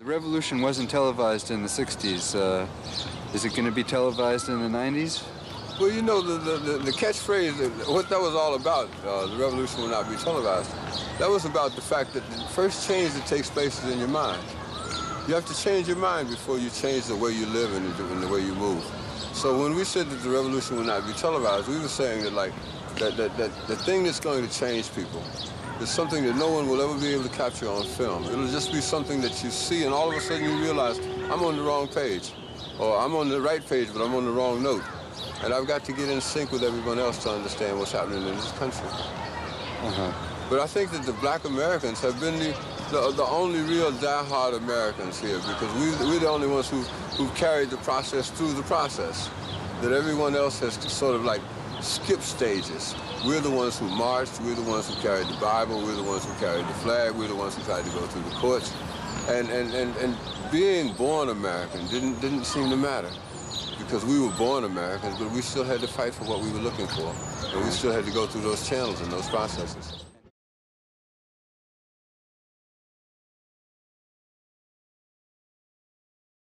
The revolution wasn't televised in the 60s. Uh, is it going to be televised in the 90s? Well, you know, the, the, the catchphrase, what that was all about, uh, the revolution will not be televised, that was about the fact that the first change that takes place is in your mind. You have to change your mind before you change the way you live and the, and the way you move. So when we said that the revolution will not be televised, we were saying that, like, that, that, that the thing that's going to change people is something that no one will ever be able to capture on film. It'll just be something that you see, and all of a sudden you realize, I'm on the wrong page. Or I'm on the right page, but I'm on the wrong note. And I've got to get in sync with everyone else to understand what's happening in this country. Uh-huh. But I think that the black Americans have been the, the, the only real die-hard Americans here because we, we're the only ones who, who've carried the process through the process. That everyone else has sort of like skipped stages. We're the ones who marched, we're the ones who carried the Bible, we're the ones who carried the flag, we're the ones who tried to go through the courts. And, and, and, and being born American didn't, didn't seem to matter because we were born Americans, but we still had to fight for what we were looking for. And we still had to go through those channels and those processes.